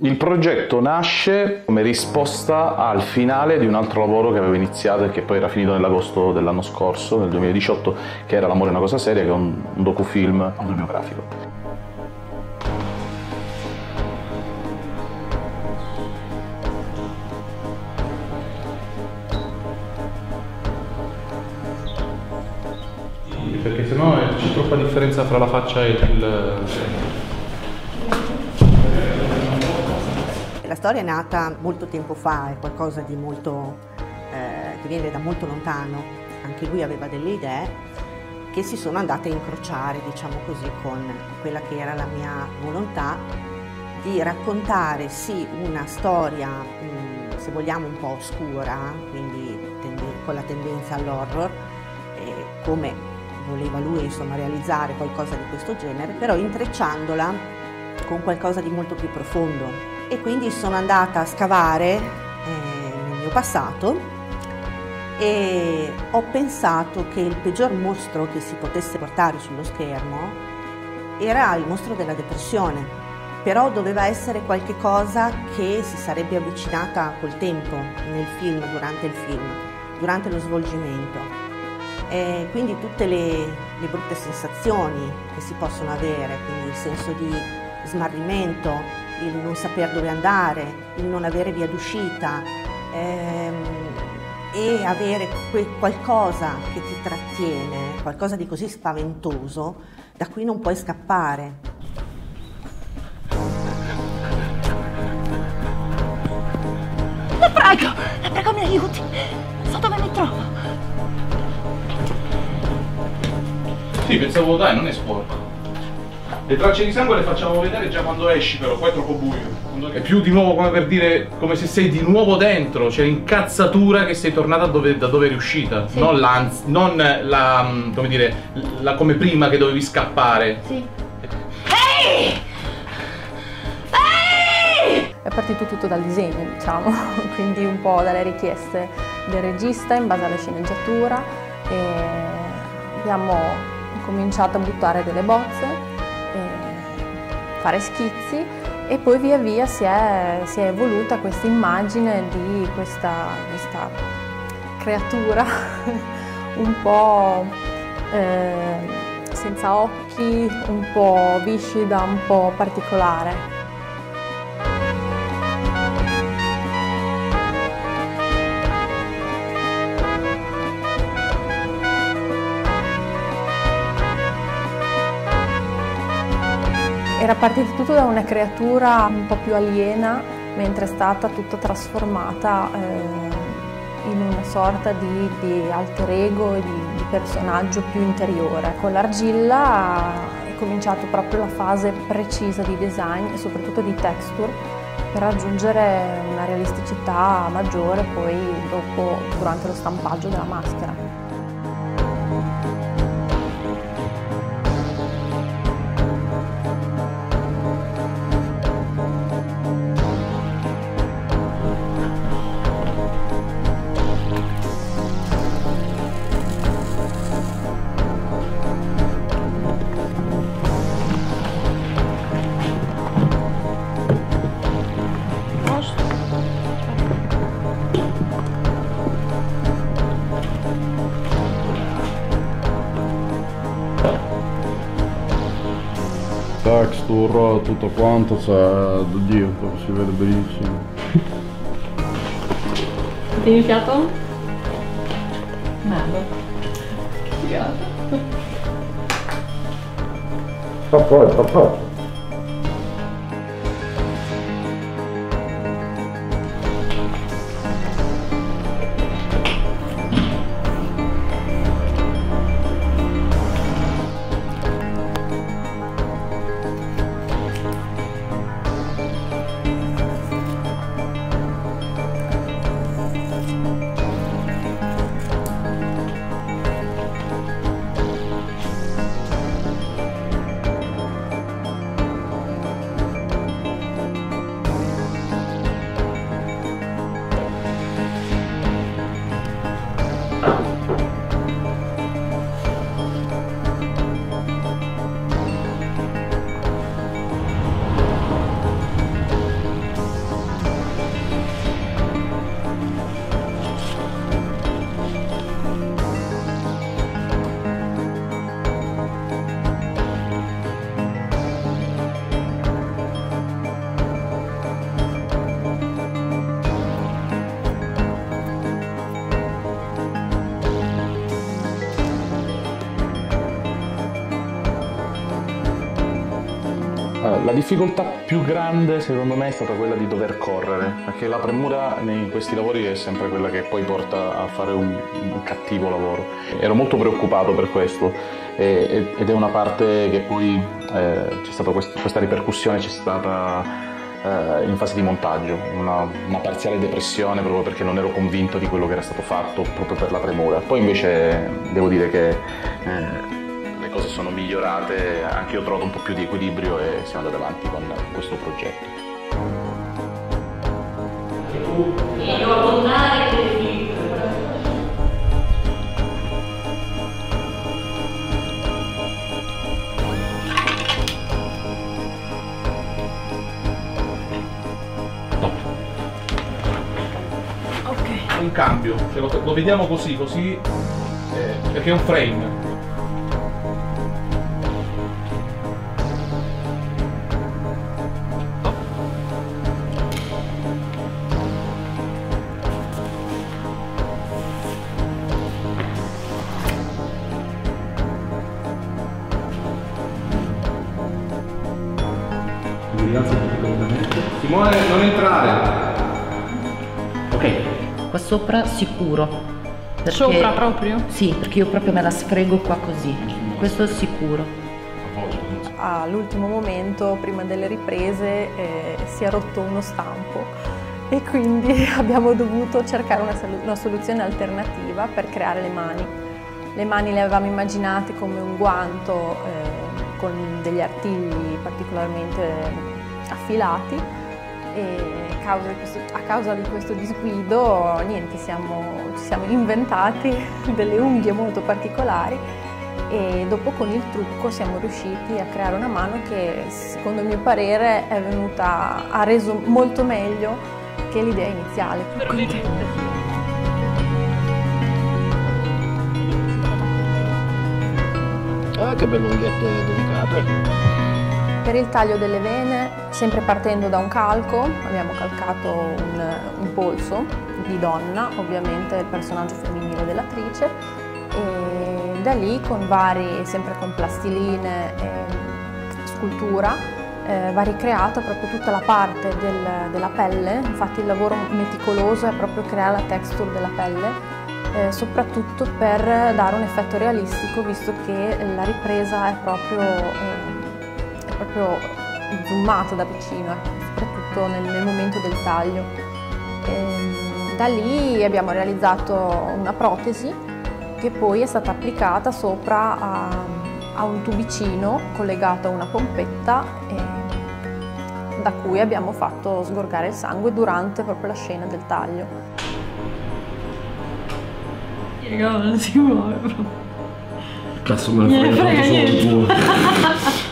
Il progetto nasce come risposta al finale di un altro lavoro che avevo iniziato e che poi era finito nell'agosto dell'anno scorso, nel 2018, che era L'amore è una cosa seria, che è un, un docufilm autobiografico. Perché sennò c'è troppa differenza fra la faccia e il... La storia è nata molto tempo fa, è qualcosa di molto, eh, che viene da molto lontano, anche lui aveva delle idee che si sono andate a incrociare, diciamo così, con quella che era la mia volontà di raccontare sì una storia, mh, se vogliamo, un po' oscura, quindi con la tendenza all'horror, come voleva lui insomma, realizzare qualcosa di questo genere, però intrecciandola con qualcosa di molto più profondo, e quindi sono andata a scavare eh, nel mio passato e ho pensato che il peggior mostro che si potesse portare sullo schermo era il mostro della depressione, però doveva essere qualche cosa che si sarebbe avvicinata col tempo nel film, durante il film, durante lo svolgimento. E quindi tutte le, le brutte sensazioni che si possono avere, quindi il senso di smarrimento, il non sapere dove andare, il non avere via d'uscita ehm, e avere qualcosa che ti trattiene, qualcosa di così spaventoso da cui non puoi scappare. La prego, la prego mi aiuti, so dove mi trovo. Sì, pensavo dai, non è sporco. Le tracce di sangue le facciamo vedere già quando esci, però poi è troppo buio. È più di nuovo come per dire, come se sei di nuovo dentro, cioè incazzatura che sei tornata dove, da dove eri uscita, sì. non, la, non la, come dire, la come prima che dovevi scappare. Sì. Ehi! Ehi! È partito tutto dal disegno, diciamo, quindi un po' dalle richieste del regista in base alla sceneggiatura e abbiamo cominciato a buttare delle bozze fare schizzi e poi via via si è, si è evoluta questa immagine di questa, questa creatura un po' eh, senza occhi, un po' viscida, un po' particolare. Era partito tutto da una creatura un po' più aliena, mentre è stata tutta trasformata eh, in una sorta di, di alter ego di, di, personaggio più interiore. Con l'argilla è cominciata proprio la fase precisa di design e soprattutto di texture per raggiungere una realisticità maggiore poi dopo, durante lo stampaggio della maschera. Texture, tutto quanto, cioè, Dio, si vede benissimo. Tieni fiato? Bello. Che figata. Fa fuori, la difficoltà più grande secondo me è stata quella di dover correre, perché la premura in questi lavori è sempre quella che poi porta a fare un, un cattivo lavoro. Ero molto preoccupato per questo e, ed è una parte che poi eh, c'è stata quest, questa ripercussione, c'è stata eh, in fase di montaggio, una, una, parziale depressione proprio perché non ero convinto di quello che era stato fatto proprio per la premura. Poi invece devo dire che eh, cose sono migliorate, anche io ho trovato un po' più di equilibrio e siamo andati avanti con questo progetto. Io che un cambio, cioè lo, lo, vediamo così, così, eh, perché è un frame. Simone, non entrare. Ok. Qua sopra sicuro. Perché, sopra proprio? Sì, perché io proprio me la sfrego qua così. Questo è sicuro. All'ultimo momento, prima delle riprese, eh, si è rotto uno stampo e quindi abbiamo dovuto cercare una, una soluzione alternativa per creare le mani. Le mani le avevamo immaginate come un guanto eh, con degli artigli particolarmente affilati e causa questo, a causa di questo disguido niente, siamo, ci siamo inventati delle unghie molto particolari e dopo con il trucco siamo riusciti a creare una mano che secondo il mio parere è venuta, ha reso molto meglio che l'idea iniziale. Ah, che belle unghiette delicate! Per il taglio delle vene, sempre partendo da un calco, abbiamo calcato un, un polso di donna, ovviamente il personaggio femminile dell'attrice, e da lì con vari, sempre con plastiline e scultura, eh, va ricreata proprio tutta la parte del, della pelle, infatti il lavoro meticoloso è proprio creare la texture della pelle, eh, soprattutto per dare un effetto realistico visto che la ripresa è proprio eh, proprio zoomato da vicino, ecco, soprattutto nel, nel, momento del taglio. E, ehm, da lì abbiamo realizzato una protesi che poi è stata applicata sopra a, a un tubicino collegato a una pompetta da cui abbiamo fatto sgorgare il sangue durante proprio la scena del taglio. Raga, non si muove proprio. Cazzo me ne frega niente.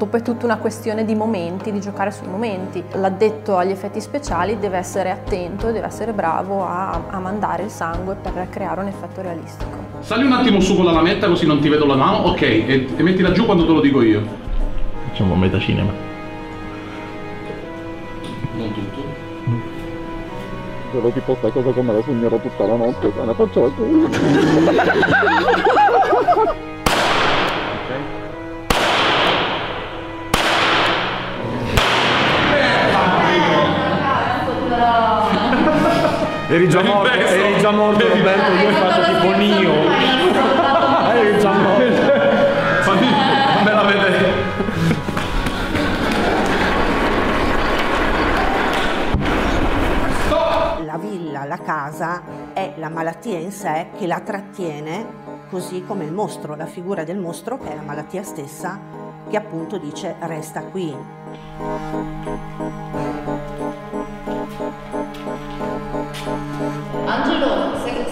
Dopo è tutta una questione di momenti, di giocare sui momenti. L'addetto agli effetti speciali deve essere attento e deve essere bravo a, a mandare il sangue per creare un effetto realistico. Sali un attimo su con la lametta così non ti vedo la mano, ok, e, e mettila giù quando te lo dico io. Facciamo metà cinema. Non tutto. Però tipo sta cosa come la sognerò tutta la notte, se ne faccio la culo. Eri già morto, eri già morto Roberto, io ho fatto tipo Nio. eri già morto. Fammela vedere. La villa, la casa è la malattia in sé che la trattiene così come il mostro, la figura del mostro che è la malattia stessa che appunto dice resta qui.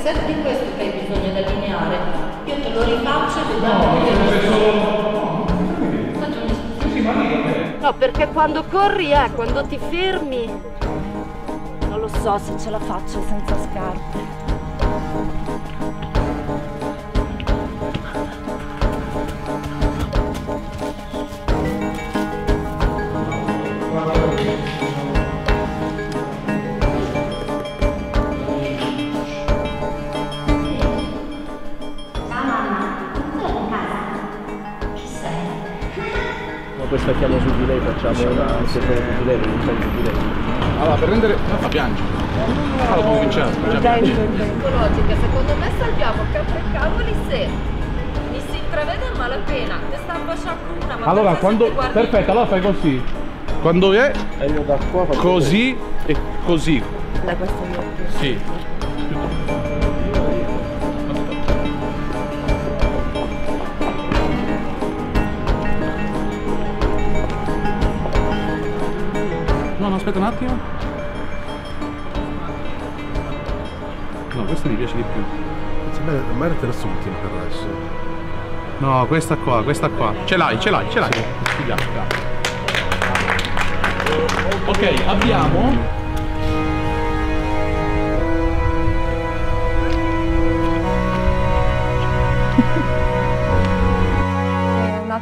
Angelo, se, se è di questo che hai bisogno di allineare, io te lo rifaccio e vediamo no, No, perché quando corri, eh, quando ti fermi, non lo so se ce la faccio senza scarpe. Poi stacchiamo su di lei, facciamo una sessione su di lei, un su di lei. Allora, per rendere... No, fa piange. Ah, dopo cominciare. Già piange. psicologica, secondo me salviamo capre cavoli se mi si intravede a malapena, te sta facendo una, ma Allora, quando... Perfetto, allora fai così. Quando è E io da qua faccio così e così. Da questo mio Sì. Aspetta un attimo. No, questo mi piace di più. A me te l'ultima per adesso. No, questa qua, questa qua. Ce l'hai, ce l'hai, ce l'hai. Bravo. Ok, abbiamo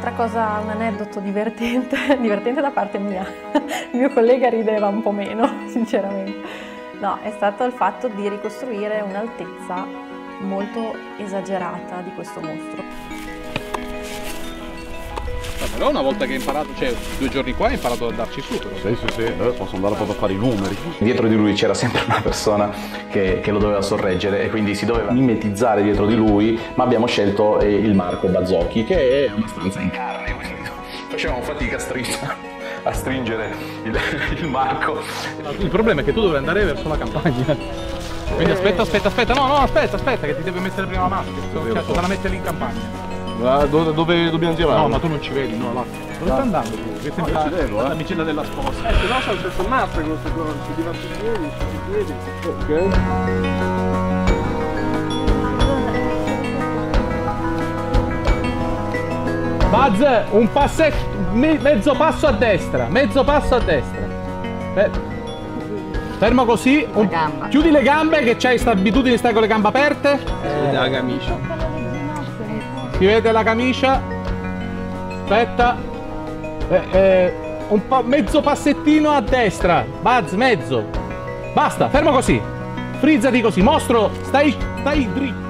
Un'altra cosa, un aneddoto divertente, divertente da parte mia, il mio collega rideva un po' meno, sinceramente. No, è stato il fatto di ricostruire un'altezza molto esagerata di questo mostro. Però una volta che hai imparato, cioè due giorni qua hai imparato ad andarci su però. Sì, sì, sì, eh, posso andare proprio a fare i numeri. Dietro di lui c'era sempre una persona che, che lo doveva sorreggere e quindi si doveva mimetizzare dietro di lui, ma abbiamo scelto eh, il Marco Bazzocchi che è abbastanza in carne, quindi facevamo fatica a stringere, a stringere il, il Marco. Il problema è che tu dovrai andare verso la campagna. Quindi aspetta, aspetta, aspetta, no, no, aspetta, aspetta, che ti deve mettere prima la maschera. Cazzo, te la metti lì in campagna. Dove, dove dobbiamo girare? No, ma tu non ci vedi, no, là. Dove stai andando tu? Che sembra ci devo, eh. la vicenda della sposa. Eh, se no sono sempre ammazza con queste cose, si diventa i piedi, si piedi. Ok? Buzz, un passetto, me- mezzo passo a destra, mezzo passo a destra. Fer- Fermo così, un- chiudi le gambe che c'hai questa abitudine di stare con le gambe aperte. la camicia. Si vede la camicia. Aspetta. Eh, eh, un po' mezzo passettino a destra. Buzz, mezzo. Basta, fermo così. Frizzati così. Mostro, stai, stai dritto.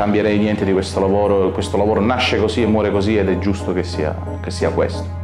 Cambierei niente di questo lavoro, questo lavoro nasce così e muore così ed è giusto che sia, che sia questo.